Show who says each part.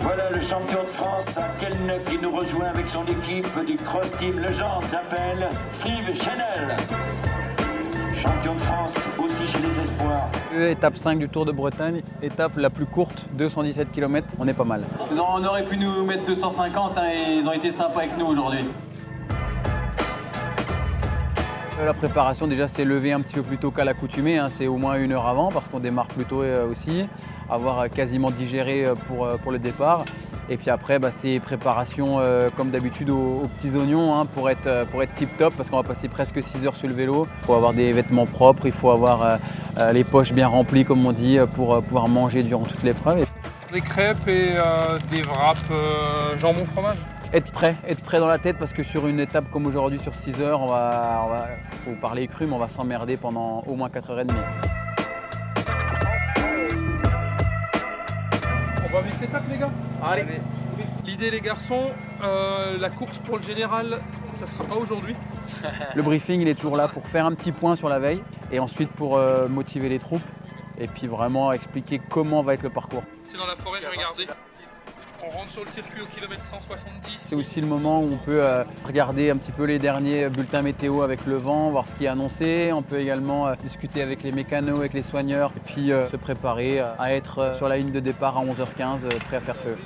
Speaker 1: voilà le champion de France à Kelne qui nous rejoint avec son équipe du Cross Team Legend s'appelle Steve Chanel. Champion de France aussi chez les espoirs.
Speaker 2: Étape 5 du Tour de Bretagne, étape la plus courte, 217 km, on est pas mal.
Speaker 3: on aurait pu nous mettre 250 hein, et ils ont été sympas avec nous aujourd'hui.
Speaker 2: Euh, la préparation déjà c'est lever un petit peu plus tôt qu'à l'accoutumée, hein. c'est au moins une heure avant parce qu'on démarre plus tôt euh, aussi, avoir euh, quasiment digéré pour, le départ. Et puis après, bah, c'est préparation comme d'habitude aux, petits oignons hein, pour être, pour être tip top parce qu'on va passer presque 6 heures sur le vélo. Il faut avoir des vêtements propres, il faut avoir les poches bien remplies comme on dit pour pouvoir manger durant toute l'épreuve.
Speaker 4: Des crêpes et des wraps jambon fromage.
Speaker 2: Être prêt, être prêt dans la tête parce que sur une étape comme aujourd'hui, sur 6 heures, on va, faut parler cru, mais on va s'emmerder pendant au moins 4 h 30
Speaker 4: On va avec l'étape les gars. Allez. L'idée les garçons, euh, la course pour le général, ça sera pas aujourd'hui.
Speaker 2: le briefing il est toujours là pour faire un petit point sur la veille et ensuite pour euh, motiver les troupes et puis vraiment expliquer comment va être le parcours.
Speaker 4: C'est dans la forêt, j'ai regardé. On rentre sur le circuit au kilomètre 170.
Speaker 2: C'est aussi le moment où on peut euh, regarder un petit peu les derniers bulletins météo avec le vent, voir ce qui est annoncé. On peut également euh, discuter avec les mécanos, avec les soigneurs et puis euh, se préparer à être sur la ligne de départ à 11h15, prêt à faire feu.